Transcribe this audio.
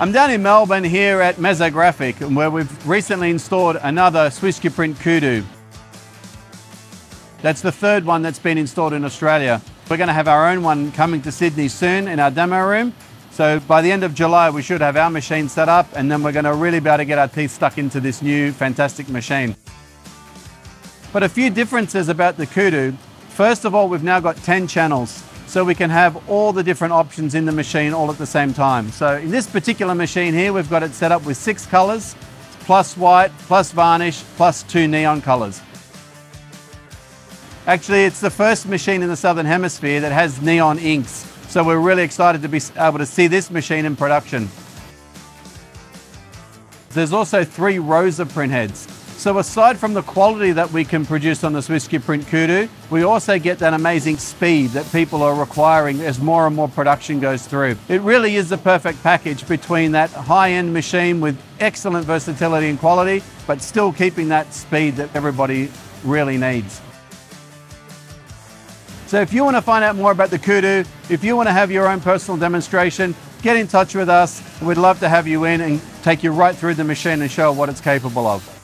I'm down in Melbourne here at Mesographic, and where we've recently installed another SwissQprint Kudu. That's the third one that's been installed in Australia. We're going to have our own one coming to Sydney soon in our demo room. So by the end of July, we should have our machine set up and then we're going to really be able to get our teeth stuck into this new fantastic machine. But a few differences about the Kudu. First of all, we've now got 10 channels. So we can have all the different options in the machine all at the same time. So in this particular machine here, we've got it set up with six colors, plus white, plus varnish, plus two neon colors. Actually, it's the first machine in the Southern Hemisphere that has neon inks. So we're really excited to be able to see this machine in production. There's also three rows of print heads. So aside from the quality that we can produce on the SwissQprint Kudu, we also get that amazing speed that people are requiring as more and more production goes through. It really is the perfect package between that high-end machine with excellent versatility and quality, but still keeping that speed that everybody really needs. So if you want to find out more about the Kudu, if you want to have your own personal demonstration, get in touch with us. We'd love to have you in and take you right through the machine and show what it's capable of.